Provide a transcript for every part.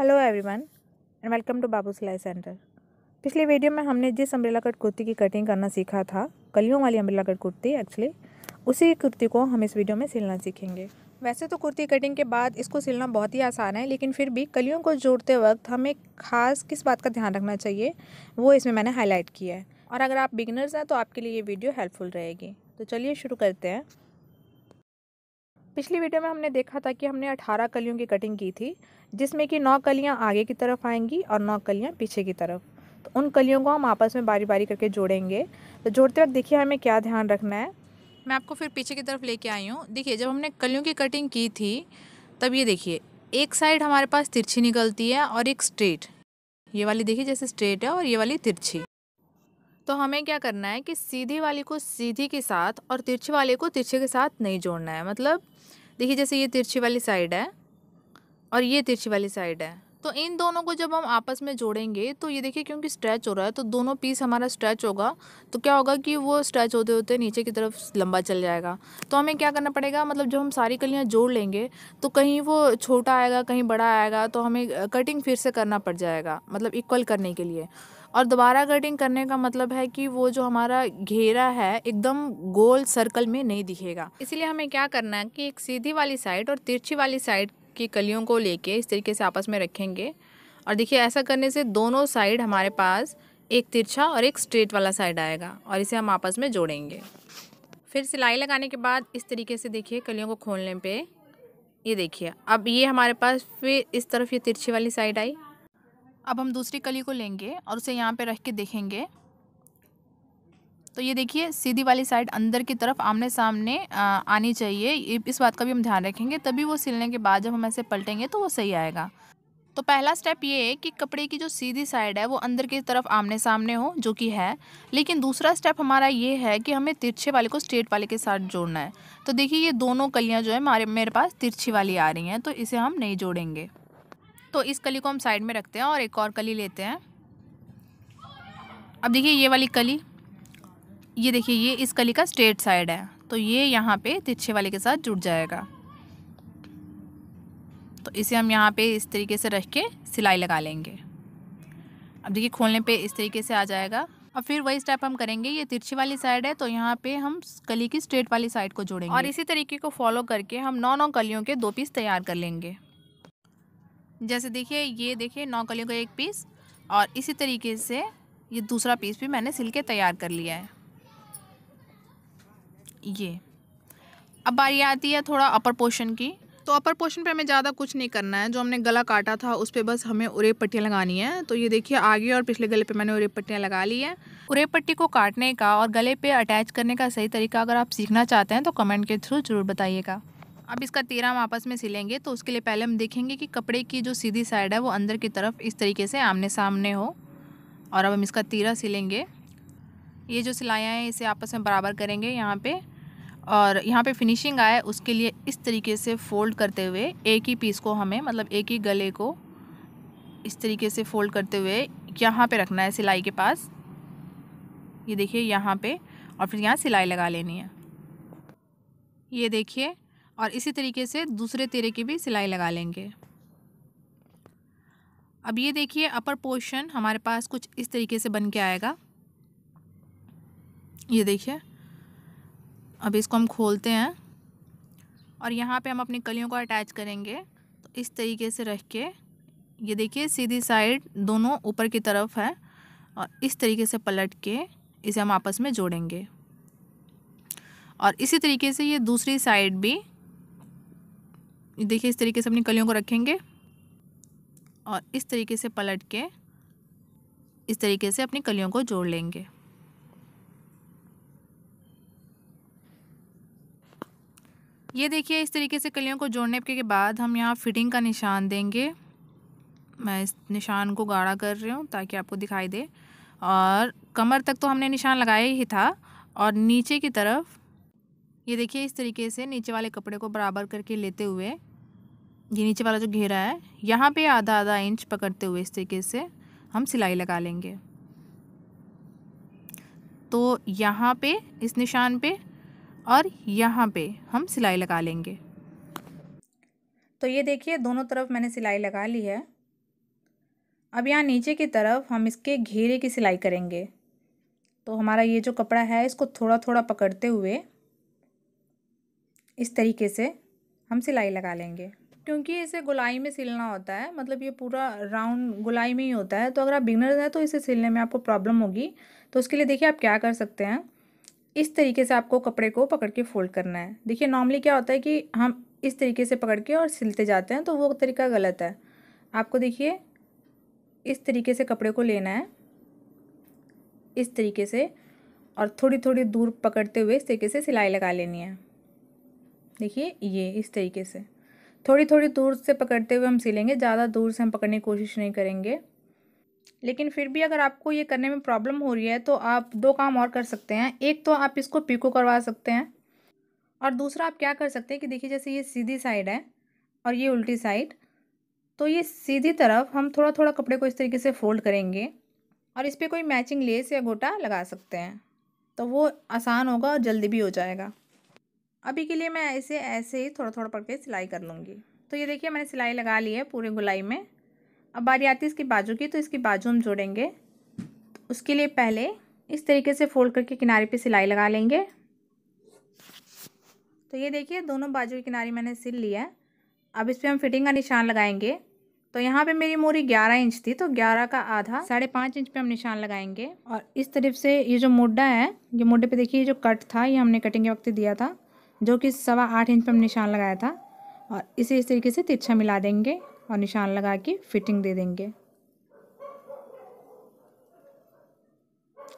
Hello everyone and welcome to Babu silai center पिछली video में हमने जिस अम्ब्रेला कट कुर्ती की कटिंग करना सीखा था, कलियों वाली अम्ब्रेला कट कुर्ती एक्चुअली उसी कुर्ती को हम इस वीडियो में सिलना सीखेंगे। वैसे तो कुर्ती कटिंग के बाद इसको सिलना बहुत ही आसान है, लेकिन फिर भी कलियों को जोड़ते वक्त हमें खास किस बात का ध्यान रखना चाहिए, वो इसमें मैंने हाईलाइट किया है। और अगर आप बिगनर्स हैं तो आपके लिए ये वीडियो हेल्पफुल रहेगी। तो चलिए शुरू करते हैं। पिछली वीडियो में हमने देखा था कि हमने अठारह कलियों की कटिंग की थी, जिसमें कि नौ कलियाँ आगे की तरफ़ आएँगी और नौ कलियाँ पीछे की तरफ़। तो उन कलियों को हम आपस में बारी बारी करके जोड़ेंगे। तो जोड़ते वक्त देखिए हमें क्या ध्यान रखना है। मैं आपको फिर पीछे की तरफ़ लेके आई हूँ। देखिए, जब हमने कलियों की कटिंग की थी, तब ये देखिए, एक साइड हमारे पास तिरछी निकलती है और एक स्ट्रेट। ये वाली देखिए जैसे स्ट्रेट है और ये वाली तिरछी। तो हमें क्या करना है कि सीधी वाली को सीधी के साथ और तिरछी वाले को तिरछे के साथ नहीं जोड़ना है। मतलब देखिए जैसे ये तिरछी वाली साइड है और ये तिरछी वाली साइड है। तो इन दोनों को जब हम आपस में जोड़ेंगे तो ये देखिए क्योंकि स्ट्रेच हो रहा है तो दोनों पीस हमारा स्ट्रेच होगा तो क्या होगा कि वो स्ट्रेच होते होते नीचे की तरफ़ लंबा चल जाएगा। तो हमें क्या करना पड़ेगा मतलब जब हम सारी कलियाँ जोड़ लेंगे तो कहीं वो छोटा आएगा, कहीं बड़ा आएगा तो हमें कटिंग फिर से करना पड़ जाएगा मतलब इक्वल करने के लिए। और दोबारा कटिंग करने का मतलब है कि वो जो हमारा घेरा है एकदम गोल सर्कल में नहीं दिखेगा। इसीलिए हमें क्या करना है कि एक सीधी वाली साइड और तिरछी वाली साइड की कलियों को लेके इस तरीके से आपस में रखेंगे। और देखिए, ऐसा करने से दोनों साइड हमारे पास एक तिरछा और एक स्ट्रेट वाला साइड आएगा और इसे हम आपस में जोड़ेंगे। फिर सिलाई लगाने के बाद इस तरीके से देखिए कलियों को खोलने पे। ये देखिए, अब ये हमारे पास फिर इस तरफ़ ये तिरछी वाली साइड आई। अब हम दूसरी कली को लेंगे और उसे यहाँ पे रख के देखेंगे। तो ये देखिए, सीधी वाली साइड अंदर की तरफ़ आमने सामने आनी चाहिए। इस बात का भी हम ध्यान रखेंगे, तभी वो सिलने के बाद जब हम ऐसे पलटेंगे तो वो सही आएगा। तो पहला स्टेप ये है कि कपड़े की जो सीधी साइड है वो अंदर की तरफ़ आमने सामने हो, जो कि है। लेकिन दूसरा स्टेप हमारा ये है कि हमें तिरछे वाले को स्ट्रेट वाले के साथ जोड़ना है। तो देखिए, ये दोनों कलियाँ जो है मेरे पास तिरछी वाली आ रही हैं तो इसे हम नहीं जोड़ेंगे। तो इस कली को हम साइड में रखते हैं और एक और कली लेते हैं। अब देखिए ये वाली कली, ये देखिए, ये इस कली का स्ट्रेट साइड है तो ये यहाँ पे तिरछे वाले के साथ जुड़ जाएगा। तो इसे हम यहाँ पे इस तरीके से रख के सिलाई लगा लेंगे। अब देखिए, खोलने पे इस तरीके से आ जाएगा। अब फिर वही स्टेप हम करेंगे, ये तिरछी वाली साइड है तो यहाँ पे हम कली की स्ट्रेट वाली साइड को जोड़ेंगे। और इसी तरीके को फॉलो करके हम नौ नौ कलियों के दो पीस तैयार कर लेंगे। जैसे देखिए, ये देखिए, नौ कलियों का एक पीस और इसी तरीके से ये दूसरा पीस भी मैंने सिल के तैयार कर लिया है। ये। अब बारी आती है थोड़ा अपर पोर्शन की। तो अपर पोर्शन पे हमें ज़्यादा कुछ नहीं करना है। जो हमने गला काटा था, उस पर बस हमें उरेब पट्टियाँ लगानी है। तो ये देखिए, आगे और पिछले गले पे मैंने उरेब पट्टियाँ लगा ली है। उरेब पट्टी को काटने का और गले पे अटैच करने का सही तरीका अगर आप सीखना चाहते हैं तो कमेंट के थ्रू ज़रूर बताइएगा। अब इसका तीरा हम आपस में सिलेंगे तो उसके लिए पहले हम देखेंगे कि कपड़े की जो सीधी साइड है, वो अंदर की तरफ़ इस तरीके से आमने सामने हो। और अब हम इसका तीरा सिलेंगे। ये जो सिलाइयाँ हैं, इसे आपस में बराबर करेंगे यहाँ पे। और यहाँ पे फिनिशिंग आए उसके लिए इस तरीके से फोल्ड करते हुए एक ही पीस को हमें मतलब एक ही गले को इस तरीके से फोल्ड करते हुए यहाँ पे रखना है सिलाई के पास। ये देखिए यहाँ पे, और फिर यहाँ सिलाई लगा लेनी है। ये देखिए और इसी तरीके से दूसरे तेरे की भी सिलाई लगा लेंगे। अब ये देखिए अपर पोर्शन हमारे पास कुछ इस तरीके से बन के आएगा। ये देखिए, अब इसको हम खोलते हैं और यहाँ पे हम अपनी कलियों को अटैच करेंगे। तो इस तरीके से रख के, ये देखिए, सीधी साइड दोनों ऊपर की तरफ़ है और इस तरीके से पलट के इसे हम आपस में जोड़ेंगे। और इसी तरीके से ये दूसरी साइड भी देखिए, इस तरीके से अपनी कलियों को रखेंगे और इस तरीके से पलट के इस तरीके से अपनी कलियों को जोड़ लेंगे। ये देखिए, इस तरीके से कलियों को जोड़ने के बाद हम यहाँ फिटिंग का निशान देंगे। मैं इस निशान को गाढ़ा कर रही हूँ ताकि आपको दिखाई दे। और कमर तक तो हमने निशान लगाया ही था और नीचे की तरफ़ ये देखिए, इस तरीके से नीचे वाले कपड़े को बराबर करके लेते हुए ये नीचे वाला जो घेरा है, यहाँ पे आधा आधा इंच पकड़ते हुए इस तरीके से हम सिलाई लगा लेंगे। तो यहाँ पे, इस निशान पे और यहाँ पे हम सिलाई लगा लेंगे। तो ये देखिए, दोनों तरफ़ मैंने सिलाई लगा ली है। अब यहाँ नीचे की तरफ़ हम इसके घेरे की सिलाई करेंगे। तो हमारा ये जो कपड़ा है, इसको थोड़ा थोड़ा पकड़ते हुए इस तरीके से हम सिलाई लगा लेंगे। क्योंकि इसे गुलाई में सिलना होता है मतलब ये पूरा राउंड गुलाई में ही होता है। तो अगर आप बिगनर हैं तो इसे सिलने में आपको प्रॉब्लम होगी। तो उसके लिए देखिए आप क्या कर सकते हैं। इस तरीके से आपको कपड़े को पकड़ के फोल्ड करना है। देखिए नॉर्मली क्या होता है कि हम इस तरीके से पकड़ के और सिलते जाते हैं तो वो तरीका गलत है। आपको देखिए, इस तरीके से कपड़े को लेना है। इस तरीके से और थोड़ी थोड़ी दूर पकड़ते हुए इस तरीके से सिलाई लगा लेनी है। देखिए, ये इस तरीके से। थोड़ी थोड़ी दूर से पकड़ते हुए हम सिलेंगे, ज़्यादा दूर से हम पकड़ने की कोशिश नहीं करेंगे। लेकिन फिर भी अगर आपको ये करने में प्रॉब्लम हो रही है तो आप दो काम और कर सकते हैं। एक तो आप इसको पीको करवा सकते हैं और दूसरा आप क्या कर सकते हैं कि देखिए जैसे ये सीधी साइड है और ये उल्टी साइड तो ये सीधी तरफ़ हम थोड़ा थोड़ा कपड़े को इस तरीके से फोल्ड करेंगे और इस पर कोई मैचिंग लेस या गोटा लगा सकते हैं। तो वो आसान होगा और जल्दी भी हो जाएगा। अभी के लिए मैं ऐसे ऐसे ही थोड़ा थोड़ा के सिलाई कर लूँगी। तो ये देखिए मैंने सिलाई लगा ली है पूरे गुलाई में। अब बारी आती है इसकी बाजू की तो इसकी बाजू हम जोड़ेंगे। तो उसके लिए पहले इस तरीके से फोल्ड करके किनारे पे सिलाई लगा लेंगे। तो ये देखिए दोनों बाजू की किनारे मैंने सिल लिया है। अब इस पर हम फिटिंग का निशान लगाएँगे। तो यहाँ पे मेरी मोरी ग्यारह इंच थी तो ग्यारह का आधा, साढ़े पाँच इंच पे हम निशान लगाएँगे। और इस तरफ़ से ये जो मोडा है, ये मोडे पे देखिए जो कट था, ये हमने कटिंग के वक्त दिया था। जो कि सवा आठ इंच पर हम निशान लगाया था और इसे इस तरीके से तिरछा मिला देंगे और निशान लगा के फिटिंग दे देंगे।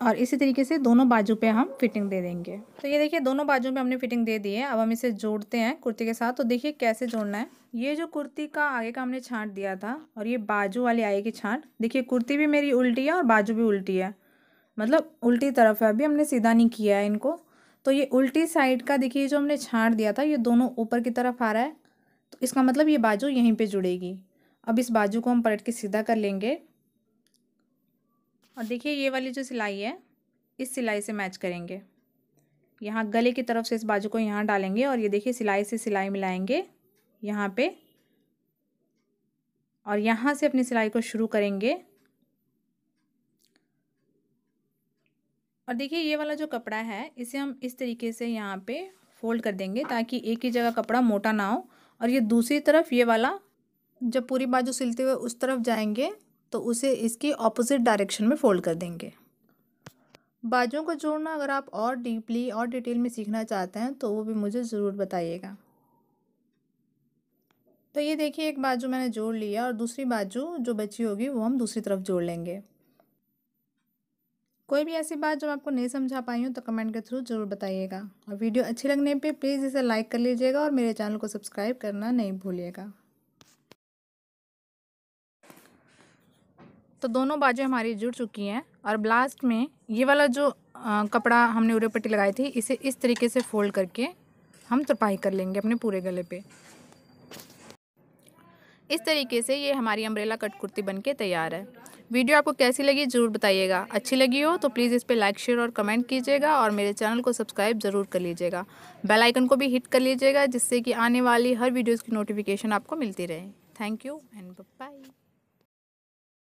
और इसी तरीके से दोनों बाजू पे हम फिटिंग दे देंगे। तो ये देखिए, दोनों बाजू पे हमने फिटिंग दे दी है। अब हम इसे जोड़ते हैं कुर्ती के साथ। तो देखिए कैसे जोड़ना है। ये जो कुर्ती का आगे का हमने छांट दिया था और ये बाजू वाली आगे की छांट, देखिए कुर्ती भी मेरी उल्टी है और बाजू भी उल्टी है। मतलब उल्टी तरफ़ है। अभी हमने सीधा नहीं किया है इनको। तो ये उल्टी साइड का देखिए जो हमने छाँट दिया था, ये दोनों ऊपर की तरफ़ आ रहा है। तो इसका मतलब ये बाजू यहीं पे जुड़ेगी। अब इस बाजू को हम पलट के सीधा कर लेंगे। और देखिए, ये वाली जो सिलाई है, इस सिलाई से मैच करेंगे। यहाँ गले की तरफ़ से इस बाजू को यहाँ डालेंगे और ये देखिए, सिलाई से सिलाई मिलाएँगे यहाँ पे। और यहाँ से अपनी सिलाई को शुरू करेंगे। और देखिए, ये वाला जो कपड़ा है, इसे हम इस तरीके से यहाँ पे फोल्ड कर देंगे ताकि एक ही जगह कपड़ा मोटा ना हो। और ये दूसरी तरफ़ ये वाला, जब पूरी बाजू सिलते हुए उस तरफ़ जाएँगे तो उसे इसकी ऑपोजिट डायरेक्शन में फोल्ड कर देंगे। बाजुओं को जोड़ना अगर आप और डीपली और डिटेल में सीखना चाहते हैं तो वो भी मुझे ज़रूर बताइएगा। तो ये देखिए, एक बाजू मैंने जोड़ लिया और दूसरी बाजू जो बची होगी, वो हम दूसरी तरफ़ जोड़ लेंगे। कोई भी ऐसी बात जो आपको नहीं समझा पाई हूँ तो कमेंट के थ्रू ज़रूर बताइएगा। और वीडियो अच्छी लगने पे प्लीज़ इसे लाइक कर लीजिएगा और मेरे चैनल को सब्सक्राइब करना नहीं भूलिएगा। तो दोनों बाजू हमारी जुड़ चुकी हैं और ब्लास्ट में ये वाला जो आ, कपड़ा हमने उरे पट्टी लगाई थी इसे इस तरीके से फोल्ड करके हम तुरपाई कर लेंगे अपने पूरे गले पे। इस तरीके से ये हमारी अम्ब्रेला कट कुर्ती बन के तैयार है। वीडियो आपको कैसी लगी ज़रूर बताइएगा। अच्छी लगी हो तो प्लीज़ इस पर लाइक शेयर और कमेंट कीजिएगा और मेरे चैनल को सब्सक्राइब ज़रूर कर लीजिएगा। बेल आइकन को भी हिट कर लीजिएगा जिससे कि आने वाली हर वीडियोज़ की नोटिफिकेशन आपको मिलती रहे। Thank you and bye